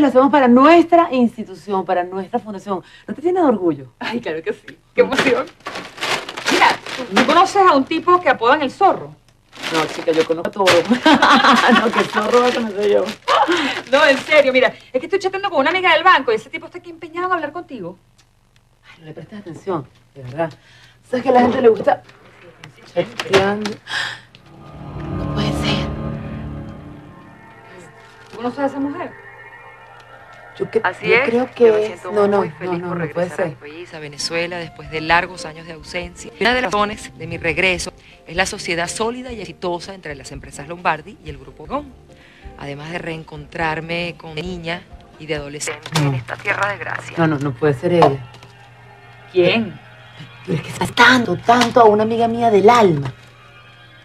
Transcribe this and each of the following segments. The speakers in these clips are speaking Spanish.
Lo hacemos para nuestra institución, para nuestra fundación. ¿No te tienes orgullo? Ay, claro que sí. Qué emoción. Mira, ¿tú conoces a un tipo que apodan el zorro? No, chica, yo conozco a todo. no, que zorro va a conocer yo. No, en serio, mira, es que estoy chateando con una amiga del banco y ese tipo está aquí empeñado en hablar contigo. Ay, no le prestes atención, de verdad. ¿Sabes que a la gente le gusta? Chateando. No puede ser. ¿Tú conoces a esa mujer? Yo, que, Así yo es. creo yo que me es- siento no, no, muy no, feliz no, por regresar a mi ser. país, a Venezuela, después de largos años de ausencia. Una de las razones de mi regreso es la sociedad sólida y exitosa entre las empresas Lombardi y el Grupo GOM. Además de reencontrarme con niña y de adolescente No. en esta tierra de gracia. No, no, no puede ser ella. ¿Quién? Pero es que estás tanto, tanto a una amiga mía del alma.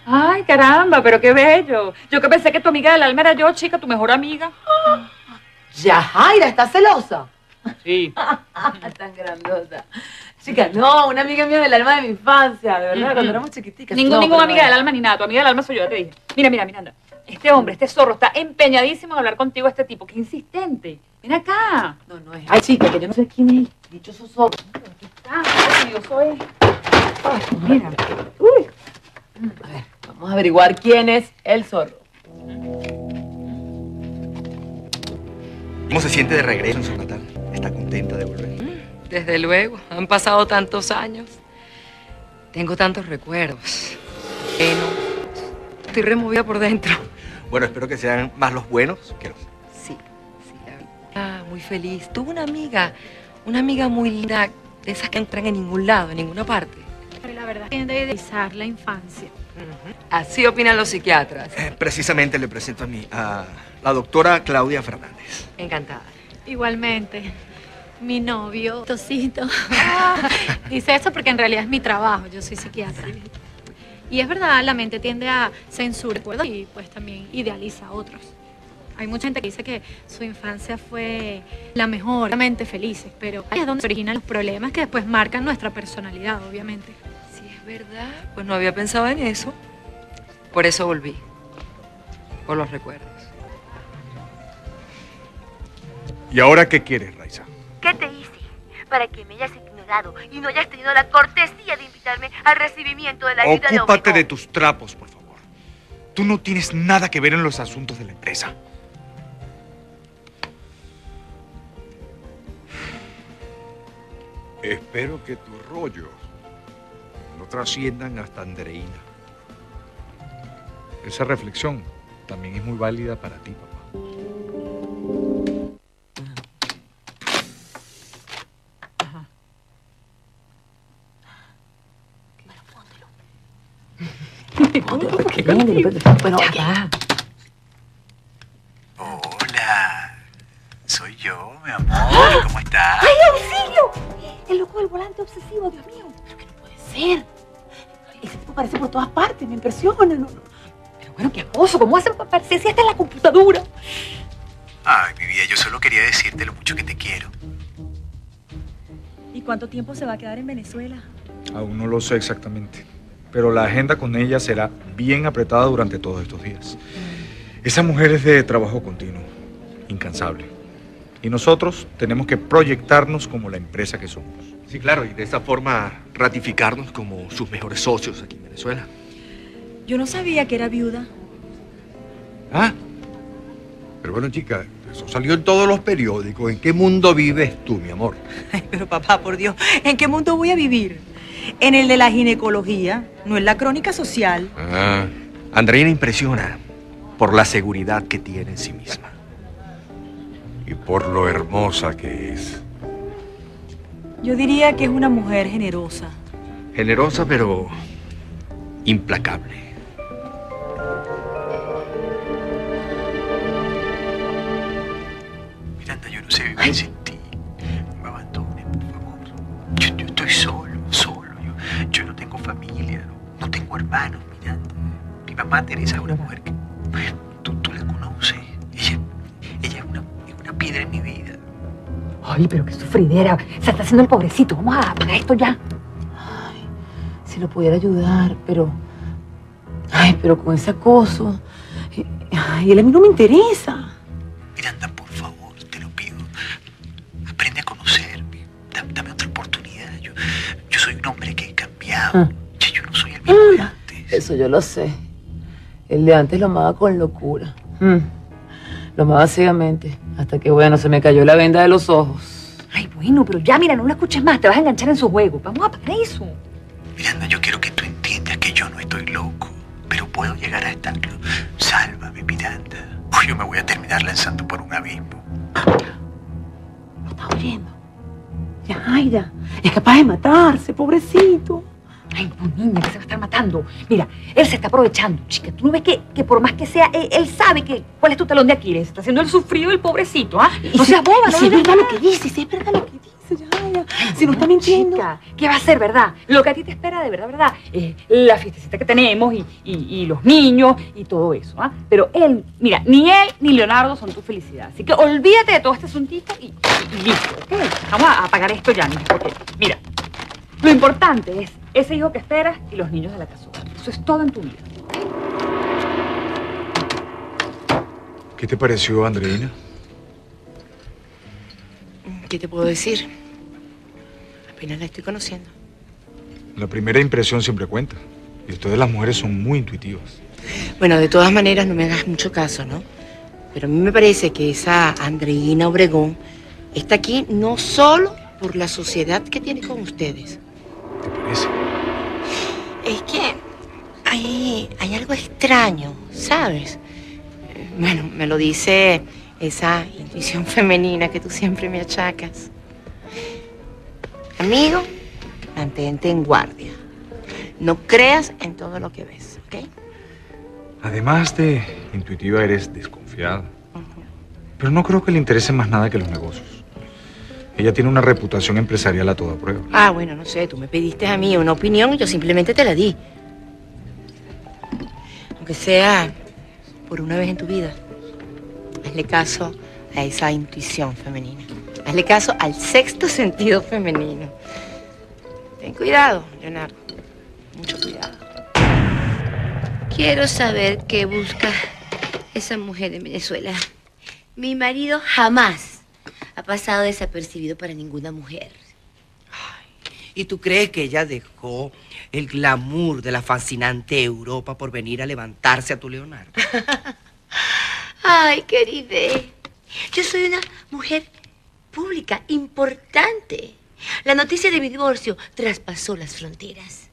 Ay, caramba, pero qué bello. Yo que pensé que tu amiga del alma era yo, chica, tu mejor amiga. Ya, Jaira, ¿estás celosa? Sí. Tan grandiosa. Chica, no, una amiga mía del alma de mi infancia, de verdad, cuando éramos chiquiticas. Ningún, No, ninguna amiga del alma ni nada. Tu amiga del alma soy yo, ya te dije. Mira, mira, Miranda. Este hombre, este zorro, está empeñadísimo en hablar contigo, este tipo. Qué insistente. Ven acá. No, no es. Ay, chica, que yo no sé quién es. Dichoso zorro. Aquí está. curioso es. Ay, mira. Uy. A ver, vamos a averiguar quién es el zorro. ¿Cómo se siente de regreso en su natal? ¿Está contenta de volver? Desde luego, han pasado tantos años. Tengo tantos recuerdos. Bueno, estoy removida por dentro. Bueno, espero que sean más los buenos que los... Sí, sí, la verdad. Ah, muy feliz. Tuve una amiga, una amiga muy linda, de esas que entran en ningún lado, en ninguna parte. Pero la verdad tiende a idealizar la infancia. Así opinan los psiquiatras. Eh, precisamente le presento a mí, a la doctora Claudia Fernández. Encantada. Igualmente, mi novio, Tosito, dice eso porque en realidad es mi trabajo, yo soy psiquiatra. Y es verdad, la mente tiende a censurar y pues también idealiza a otros. Hay mucha gente que dice que su infancia fue la mejor, realmente felices, pero ahí es donde se originan los problemas que después marcan nuestra personalidad, obviamente. Verdad, pues no había pensado en eso. Por eso volví. Por los recuerdos. ¿Y ahora qué quieres, Raiza? ¿Qué te hice para que me hayas ignorado y no hayas tenido la cortesía de invitarme al recibimiento de la ayuda de Ocúpate de tus trapos, por favor. Tú no tienes nada que ver en los asuntos de la empresa. Espero que tus rollos no trasciendan hasta Andreina. Esa reflexión también es muy válida para ti, papá. Bueno, Ah, Hola, soy yo, mi amor. ¿Cómo estás? ¡Ay, auxilio! El loco del volante obsesivo, Dios mío. Que ser. Ese tipo aparece por todas partes, me impresiona. No, pero bueno, qué acoso. ¿Cómo hacen para parecer si hasta en la computadora? Ay, mi vida, yo solo quería decirte lo mucho que te quiero. ¿Y cuánto tiempo se va a quedar en Venezuela? Aún no lo sé exactamente, pero la agenda con ella será bien apretada durante todos estos días. Esa mujer es de trabajo continuo, incansable. Y nosotros tenemos que proyectarnos como la empresa que somos. Sí, claro, y de esta forma ratificarnos como sus mejores socios aquí en Venezuela. Yo no sabía que era viuda. ¿Ah? Pero bueno, chica, eso salió en todos los periódicos. ¿En qué mundo vives tú, mi amor? Ay, pero papá, por Dios, ¿en qué mundo voy a vivir? ¿En el de la ginecología? ¿No en la crónica social? Ah, Andreina impresiona por la seguridad que tiene en sí misma. Por lo hermosa que es. Yo diría que es una mujer generosa. Generosa, pero implacable. Miranda, yo no sé vivir sin ti. No me abandones, por favor. Yo, yo estoy solo, solo. Yo, yo no tengo familia, no, no tengo hermanos, Miranda. Mi mamá Teresa es una mujer Ay, pero qué sufridera. Se está haciendo el pobrecito. Vamos a pagar esto ya. Ay, si lo pudiera ayudar, pero... Ay, pero con ese acoso... Ay, él a mí no me interesa. Miranda, por favor, te lo pido. Aprende a conocerme. Dame, otra oportunidad. Yo, yo, soy un hombre que he cambiado. Ah. Yo no soy el mismo de ah, antes. Eso yo lo sé. El de antes lo amaba con locura. Mm. Lo amaba ciegamente. Hasta que, bueno, se me cayó la venda de los ojos. Bueno, pero ya, mira, no lo escuches más. Te vas a enganchar en su juego. Vamos a parar eso. Miranda, yo quiero que tú entiendas que yo no estoy loco, pero puedo llegar a estarlo. Sálvame, Miranda. Uy, yo me voy a terminar lanzando por un abismo. ¿Lo estás oyendo? Ya, Aida. Es capaz de matarse, pobrecito. Ay, no, niña, que se va a estar matando. Mira, él se está aprovechando, chica. Tú no ves que, que por más que sea, él, él sabe que cuál es tu talón de Aquiles. Está haciendo el sufrido el pobrecito, ¿ah? No seas boba, no si es verdad lo que dice, si es verdad lo que dice, ya, Aida. Si no está mintiendo. Chica, ¿qué va a ser, verdad? Lo que a ti te espera de verdad, verdad, es la fiestecita que tenemos y, y- y los niños y todo eso, ¿ah? Pero él, mira, ni él ni Leonardo son tu felicidad. Así que olvídate de todo este asuntito y listo, ¿ok? Vamos a apagar esto ya, mija, porque, mira, lo importante es ese hijo que esperas y los niños de la casa. Eso es todo en tu vida. ¿Qué te pareció, Andreina? ¿Qué te puedo decir? Apenas la estoy conociendo. La primera impresión siempre cuenta. Y ustedes las mujeres son muy intuitivas. Bueno, de todas maneras, no me hagas mucho caso, ¿no? Pero a mí me parece que esa Andreina Obregón está aquí no solo por la sociedad que tiene con ustedes. ¿Te parece? Es que hay, hay algo extraño, ¿sabes? Bueno, me lo dice esa intuición femenina que tú siempre me achacas. Amigo, mantente en guardia. No creas en todo lo que ves, ¿ok? Además de intuitiva, eres desconfiada. Pero no creo que le interese más nada que los negocios. Ella tiene una reputación empresarial a toda prueba. Ah, bueno, no sé, tú me pediste a mí una opinión y yo simplemente te la di. Aunque sea por una vez en tu vida, hazle caso a esa intuición femenina. Hazle caso al sexto sentido femenino. Ten cuidado, Leonardo. Mucho cuidado. Quiero saber qué busca esa mujer en Venezuela. Mi marido jamás ha pasado desapercibido para ninguna mujer. ¿Y tú crees que ella dejó el glamour de la fascinante Europa por venir a levantarse a tu Leonardo? Ay, querida. Yo soy una mujer pública, importante. La noticia de mi divorcio traspasó las fronteras.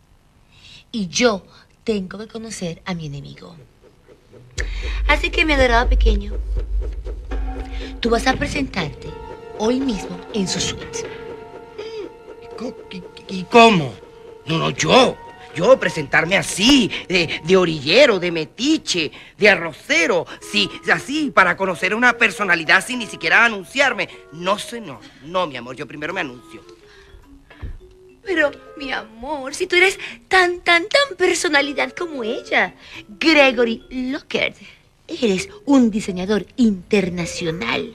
Y yo tengo que conocer a mi enemigo. Así que, mi adorado pequeño, tú vas a presentarte hoy mismo en su suite. ¿Y cómo? No, no, yo. Yo presentarme así, de, de orillero, de metiche, de arrocero, sí, así, para conocer a una personalidad sin ni siquiera anunciarme. No sé, no, no, mi amor, yo primero me anuncio. Pero, mi amor, si tú eres tan, tan, tan personalidad como ella, Gregory Lockhart, eres un diseñador internacional.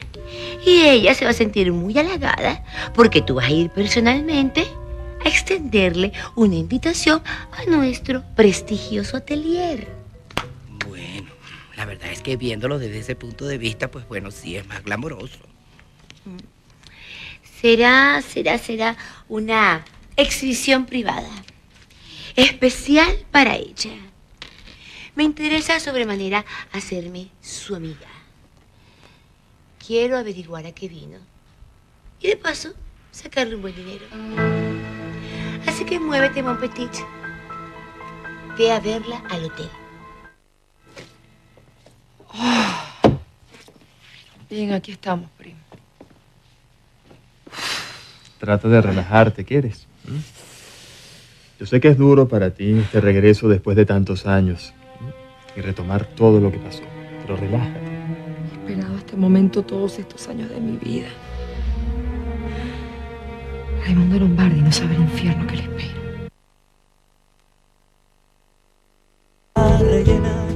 Y ella se va a sentir muy halagada porque tú vas a ir personalmente a extenderle una invitación a nuestro prestigioso atelier. Bueno, la verdad es que viéndolo desde ese punto de vista, pues bueno, sí es más glamoroso. Será, será, será una exhibición privada, especial para ella. Me interesa sobremanera hacerme su amiga. Quiero averiguar a qué vino y de paso sacarle un buen dinero. Así que muévete, mon petit. Ve a verla al hotel. Bien, aquí estamos, primo. Trata de relajarte, ¿quieres? ¿Mm? Yo sé que es duro para ti este regreso después de tantos años. Y retomar todo lo que pasó, pero relájate. He esperado este momento todos estos años de mi vida. Raimundo Lombardi no sabe el infierno que le espera. rellenar